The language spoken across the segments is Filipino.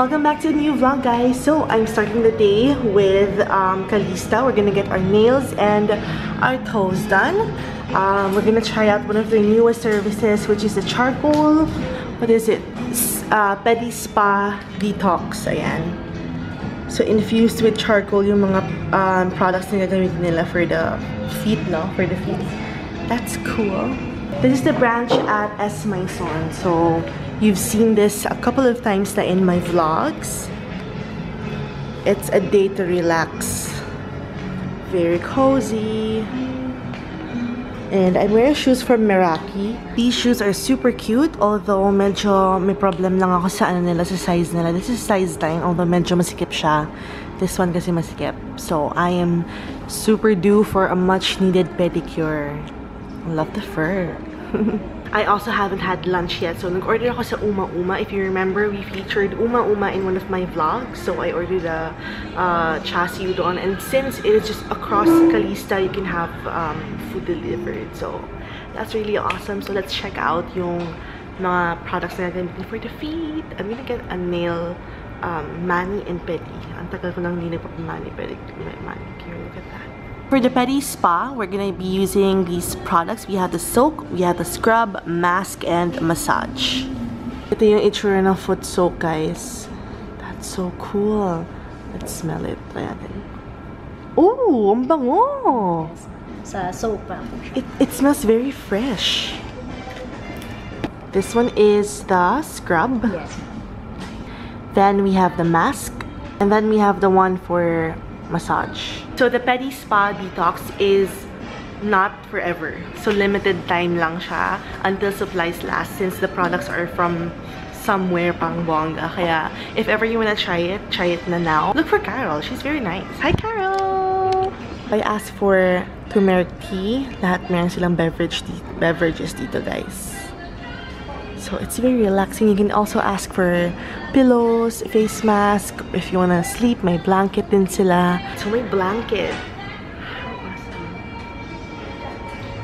Welcome back to a new vlog guys. So I'm starting the day with um, Kalista. We're gonna get our nails and our toes done. Um, we're gonna try out one of their newest services which is the charcoal, what is it? Uh, Pedi Spa Detox. Ayan. So infused with charcoal yung mga um, products na gagamit nila for the feet, no? For the feet. That's cool. This is the branch at S. Maison. So You've seen this a couple of times na in my vlogs. It's a day to relax. Very cozy. And I'm wearing shoes from Meraki. These shoes are super cute, although medyo may problem lang ako sa ano nila, sa size nila. This is size 9, although medyo masikip siya. This one kasi masikip. So, I am super due for a much needed pedicure. Love the fur. I also haven't had lunch yet. So, nag-order ako sa Uma Uma. If you remember, we featured Uma Uma in one of my vlogs. So, I ordered a uh, chassis udon. And since it is just across Calista, you can have um, food delivered. So, that's really awesome. So, let's check out yung mga products na gagamitin for the feet. I'm gonna get a nail um, mani and pedi. Ang tagal ko nang hindi nagpapamani pedicure. Manicure. Look at that. For the Pedi Spa, we're gonna be using these products. We have the soak, we have the scrub, mask, and massage. Ito yung itsura ng foot soak, guys. That's so cool. Let's smell it. Try. Oh, ang bango! Sa soap. It, it smells very fresh. This one is the scrub. Yes. Then we have the mask. And then we have the one for massage. So the Pedi Spa Detox is not forever. So limited time lang siya until supplies last since the products are from somewhere pang bongga. Kaya if ever you wanna try it, try it na now. Look for Carol. She's very nice. Hi, Carol! I asked for turmeric tea. Lahat meron silang beverage beverages dito, guys. So it's very relaxing. You can also ask for pillows, face mask. If you wanna sleep, may blanket din sila. So may blanket.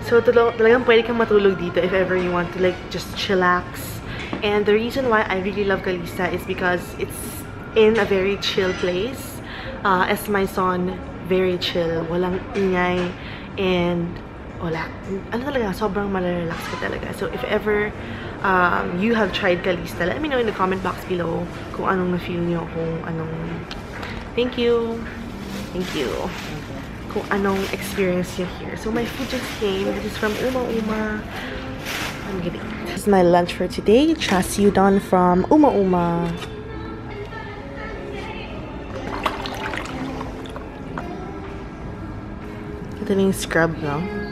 So talagang pwede kang matulog dito if ever you want to like just chillax. And the reason why I really love Calista is because it's in a very chill place. Uh, as my son, very chill. Walang ingay. And wala. Ano talaga, sobrang malarelax ka talaga. So if ever um, you have tried Calista, let me know in the comment box below kung anong na-feel nyo, kung anong... Thank you! Thank you! Kung anong experience nyo here. So my food just came. This is from Uma Uma. I'm gonna eat. This is my lunch for today. Chassis udon from Uma Uma. Ito na yung scrub, no?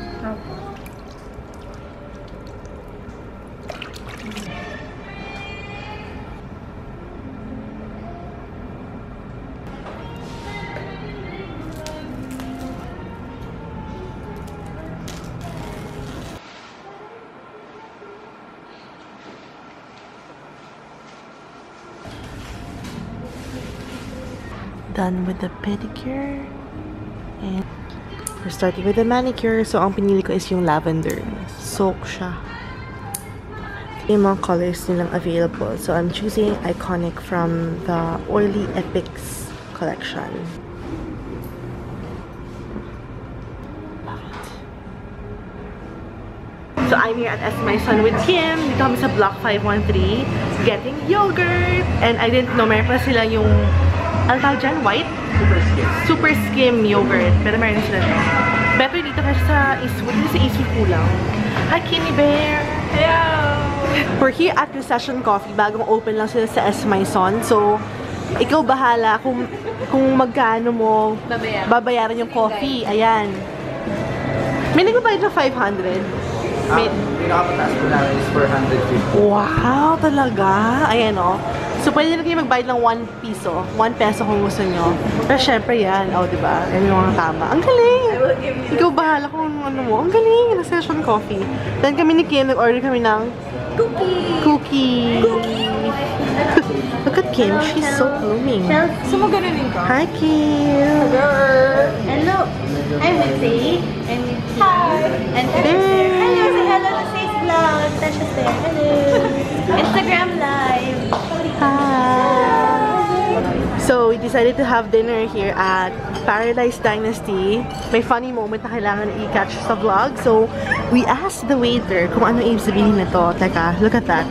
Done with the pedicure. And we're starting with the manicure. So, ang pinili ko is yung lavender. Soak siya. Yung mga colors nilang available. So, I'm choosing Iconic from the Oily Epics collection. So, I'm here at S My Son with Kim. Dito kami sa Block 513 getting yogurt. And I didn't know, meron pa sila yung ano tawag dyan? White? Super skim. Super skim yogurt. Pero meron sila to. Better dito kasi sa Eastwood. Dito sa Eastwood kulang. Hi, Kimmy Bear! Hello! We're here at Recession Coffee. Bagong open lang sila sa S. Maison. So, ikaw bahala kung kung magkano mo Babayaran. babayaran yung coffee. Ayan. May nagbabayad ng 500. May, Ang pinakapataas po namin is 450. Wow, talaga? Ayan, oh. So, pwede na kayo magbayad ng 1 piso. 1 peso kung gusto nyo. Pero syempre yan. O, oh, diba? Yan yung mga tama. Ang galing! Ikaw bahala kung ano mo. Ang galing! Na session coffee. Then kami ni Kim, nag-order kami ng Cookie! cookie. Cookie! Look at Kim. She's so blooming. Ganunin ko? Hi, Kim! Hello! I'm with Zay. And Hi! And Tasha's there. Hello! Say hello to Zay's vlog. Tasha's there. Hello! Instagram live. Hi! So, we decided to have dinner here at Paradise Dynasty. May funny moment na kailangan i-catch sa vlog. So, we asked the waiter kung ano ibig sabihin nito. Teka, look at that.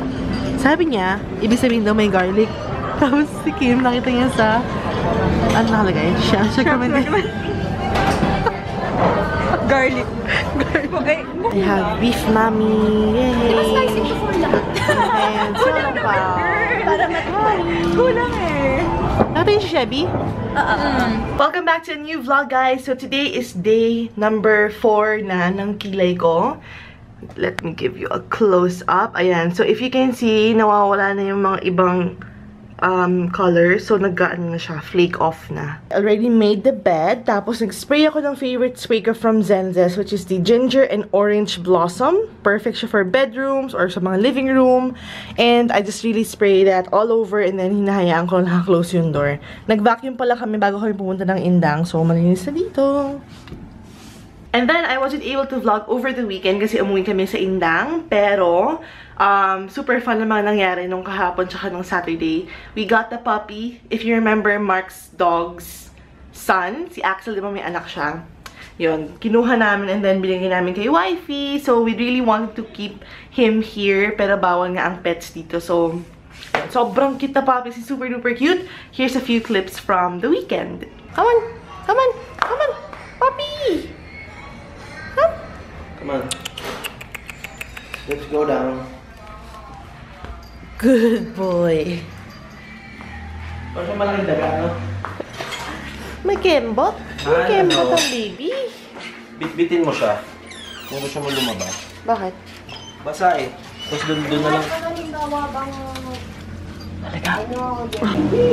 Sabi niya, ibig sabihin daw may garlic. Tapos si Kim, nakita niya sa... Ano nakalagay? Shell recommendation. Garlic. Okay. I have beef mami. Yay! And matikman. Kulang eh. Nakita niyo si Chevy? Welcome back to a new vlog, guys. So today is day number 4 na ng kilay ko. Let me give you a close-up. Ayan. So if you can see, nawawala na yung mga ibang um, color. So naggaan na siya. Flake off na. Already made the bed. Tapos nag-spray ako ng favorite spray ko from Zenzes, which is the Ginger and Orange Blossom. Perfect siya for bedrooms or sa mga living room. And I just really spray that all over and then hinahayaan ko naka-close yung door. Nag-vacuum pala kami bago kami pumunta ng Indang. So malinis na dito. And then, I wasn't able to vlog over the weekend kasi umuwi kami sa Indang. Pero, um, super fun naman nangyari nung kahapon tsaka nung Saturday. We got the puppy. If you remember Mark's dog's son, si Axel, di ba may anak siya? Yun, kinuha namin and then binigay namin kay wifey. So, we really wanted to keep him here. Pero bawal nga ang pets dito. So, sobrang cute na puppy. Si super duper cute. Here's a few clips from the weekend. Come on! Come on! Come on. Let's go down. Good boy. Parang malaking daga, no? May kembot? May Ah, kembot ano? ang baby? Bitbitin mo siya. Kung gusto mo lumabas. Bakit? Basa eh. Tapos dun, dun na lang.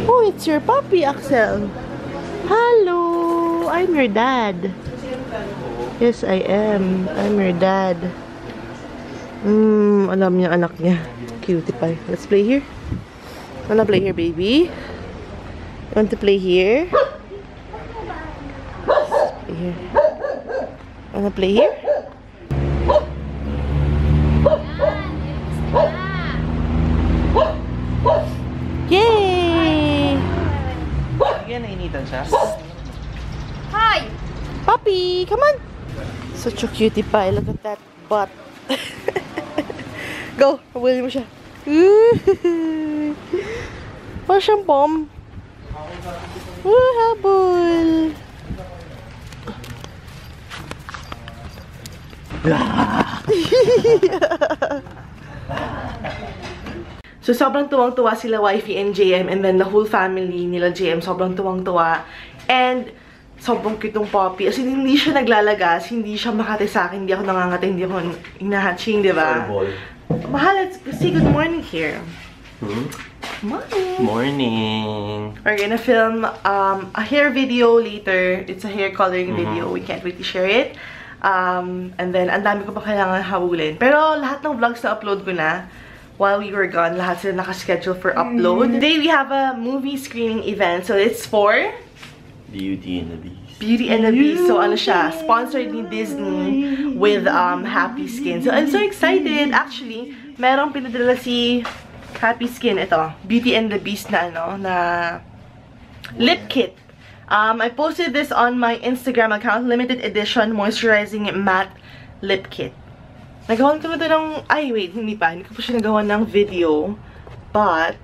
Oh, it's your puppy, Axel. Hello! I'm your dad. Yes, I am. I'm your dad. Hmm, alam niya anak niya. Cutie pie. Let's play here. Wanna play here, baby? You want to play here? Play here. Wanna play here? Yay! Sige, nainitan siya. Hi! Puppy, come on. Such a cutie pie. Look at that butt. Go, habulin mo siya. Parang siyang pom. Uh, habol. So, sobrang tuwang-tuwa sila wifey and JM and then the whole family nila JM sobrang tuwang-tuwa. And, sobrang cute ng puppy. As in, hindi siya naglalagas, hindi siya makate sa akin, hindi ako nangangate, hindi ako hinahatching, di ba? Mahal, let's say good morning here. Hmm? Morning! Morning. We're gonna film um, a hair video later. It's a hair coloring video. We can't wait to share it. Um, and then, ang dami ko pa kailangan habulin. Pero lahat ng vlogs na upload ko na while we were gone. Lahat sila nakaschedule for upload. Today, we have a movie screening event. So, it's for Beauty and the Beast. Beauty and the Beast. So, ano siya? Sponsored ni Disney with um, Happy Skin. So, I'm so excited. Actually, merong pinadala si Happy Skin. Ito. Beauty and the Beast na ano, na lip kit. Um, I posted this on my Instagram account. Limited edition moisturizing matte lip kit. Nagawa ko na ito ng... Ay, wait. Hindi pa. Hindi ko pa siya nagawa ng video. But,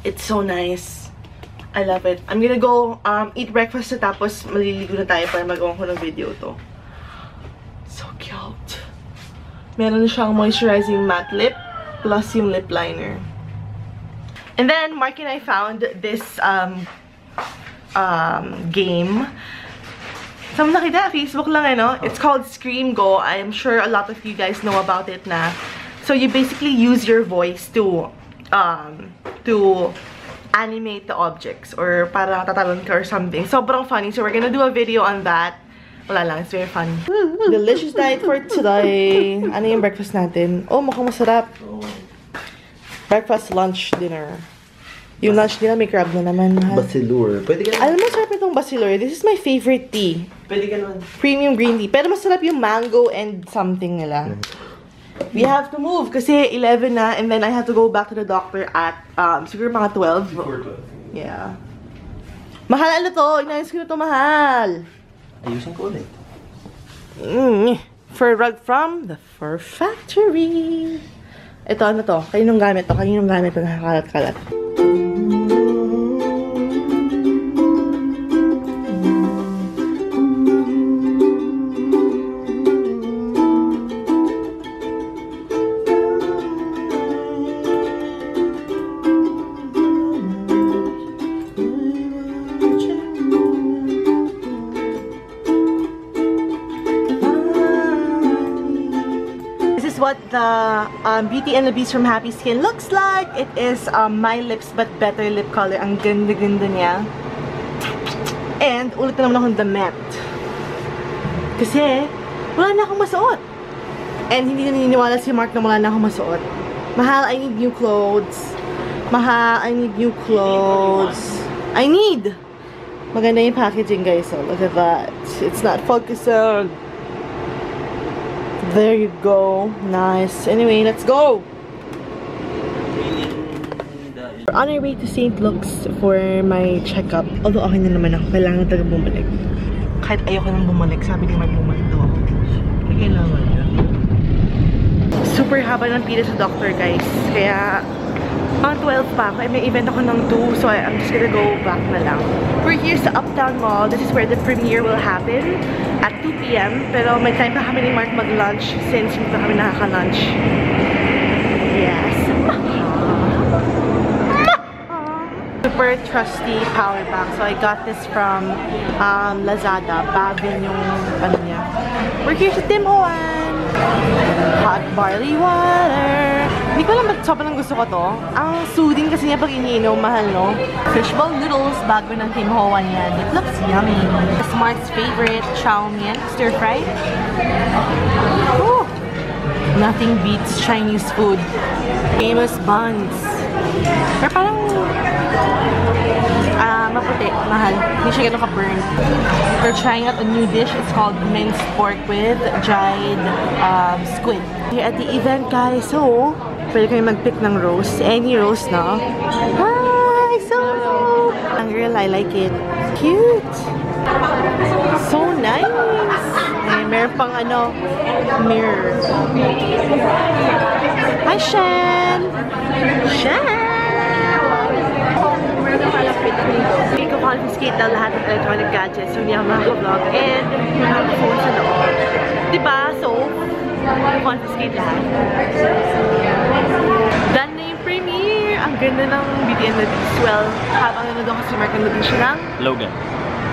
it's so nice. I love it. I'm gonna go um, eat breakfast na tapos maliligo na tayo para magawa ko ng video to. So cute. Meron siyang moisturizing matte lip plus yung lip liner. And then, Mark and I found this um, um, game. Saan mo nakita? Facebook lang eh, no? It's called Scream Go. I'm sure a lot of you guys know about it na. So, you basically use your voice to, um, to animate the objects or para tatalon ka or something. Sobrang funny. So, we're gonna do a video on that. Wala lang. It's very funny. Delicious diet for today. Ano yung breakfast natin? Oh, mukhang masarap. Breakfast, lunch, dinner. Yung lunch nila may crab na naman. mahal. Basilur. Pwede ka Alam mo, sarap itong basilor. This is my favorite tea. Pwede ka naman. Premium green tea. Pero masarap yung mango and something nila. We have to move kasi 11 na and then I have to go back to the doctor at um, siguro mga 12. Yeah. Mahal ano to? Inayos ko na to, mahal. Ayusin ko ulit. Mm, fur rug from the Fur Factory. Ito, ano to? Kaninong gamit to? Kaninong gamit to? Nakakalat-kalat. What the um, Beauty and the Beast from Happy Skin looks like. It is um, My Lips But Better lip color. Ang ganda-ganda niya. And, ulit na naman akong damit. Kasi, wala na akong masuot. And hindi na naniniwala si Mark na wala na akong masuot. Mahal, I need new clothes. Mahal, I need new clothes. I need! Maganda yung packaging, guys. So, look at that. It's not focusing. There you go. Nice. Anyway, let's go! We're on our way to St. Luke's for my checkup. Although okay na naman ako. Kailangan talaga bumalik. Kahit ayoko nang bumalik, sabi ni Mark bumalik daw ako. Kailangan na. Super haba ng pila sa doctor, guys. Kaya, mga 12 pa ako. Eh, May event ako ng 2, so I'm just gonna go back na lang. We're here sa Uptown Mall. This is where the premiere will happen at 2 p.m. Pero may time pa kami ni Mark mag-lunch since hindi pa kami nakaka-lunch. Yes. Super trusty power bank. So I got this from um, Lazada. Bagin yung ano niya. We're here sa Tim Hortons. Hot barley water. Hindi ko alam ba't sobrang gusto ko to. Ang soothing kasi niya pag iniinom, mahal no? Fishball noodles, bago ng Tim Ho Wan yan. It looks yummy. Smart's favorite, chow mein, stir fry. Nothing beats Chinese food. Famous buns. Pero parang ah maputi, mahal. Hindi siya ka-burn. We're trying out a new dish. It's called minced pork with dried um, squid. Here at the event, guys. So, pwede kayo mag-pick ng roast. Any roast, no? Hi! So, ang girl, I like it. Cute! So nice! Eh, meron pang ano, mirror. Hi, Shan! Shan! Hindi ko confiscate daw lahat ng electronic gadgets so hindi ako makaka-vlog and mga phone sa loob. Diba? So, confiscate lahat. Done na yung premiere! Ang ganda ng the Beast. Well, habang nanood ako si Mark, nanood din siya ng Logan.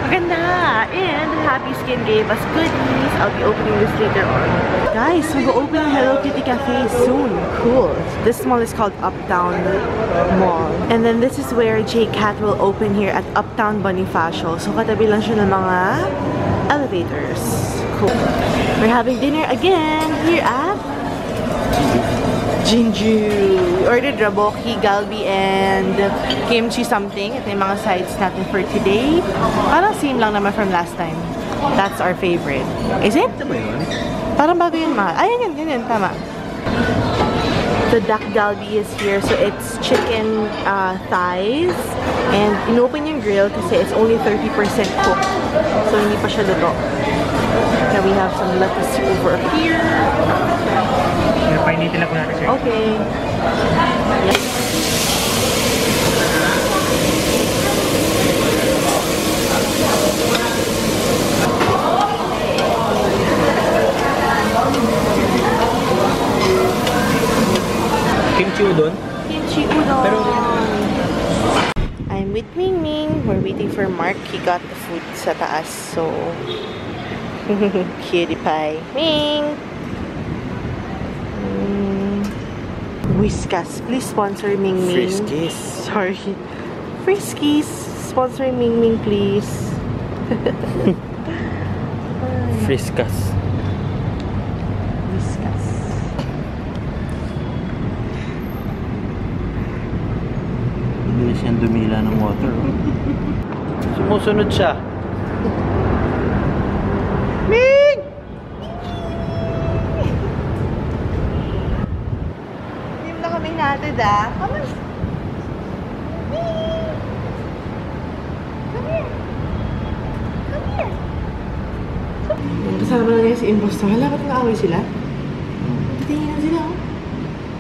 Maganda! And Happy Skin gave us goodies. I'll be opening this later on. Guys, we go open Hello Kitty Cafe soon. Cool. This mall is called Uptown Mall. And then this is where J Cat will open here at Uptown Bonifacio. So katabi lang siya ng mga elevators. Cool. We're having dinner again here at Jinju. We ordered raboki, galbi, and kimchi something. Ito yung mga sides natin for today. Parang same lang naman from last time. That's our favorite. Is it? Ito ba yun? Parang bago yun, mahal. Ay, yan, yan, yan, tama. The duck galbi is here. So, it's chicken uh, thighs. And inopen yung grill kasi it's only 30% cooked. So, hindi pa siya luto. Now, we have some lettuce over here. Painitin lang po natin, sir. Okay. Yes. Kimchi udon? Kimchi udon. Pero- I'm with Ming Ming. We're waiting for Mark. He got the food sa taas. So, cutie pie. Ming! Mm. Whiskas. Please sponsor Ming Ming. Friskies. Sorry. Friskies. Sponsor Ming Ming, please. Friskas. Whiskas. Hindi siyang dumila ng water. Sumusunod siya. natin ah. Come on. Kasama na niya si imposter. Hala, ba't naaway sila? Tingin sila, oh.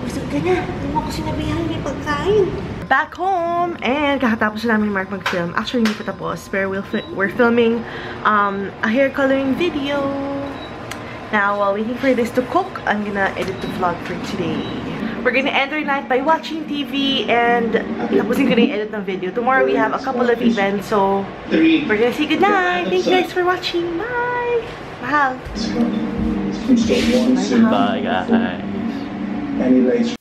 Busog ka na. Hindi mo ako sinabihan, may pagkain. Back home! And kakatapos na namin Mark mag-film. Actually, hindi pa tapos. Pero we'll fi we're filming um, a hair coloring video. Now, while waiting for this to cook, I'm gonna edit the vlog for today. We're gonna end our night by watching TV and tapusin ko na yung edit ng video. Tomorrow we have a couple of events, so we're gonna say goodnight. Thank you guys for watching. Bye! Mahal! Sim Bye guys.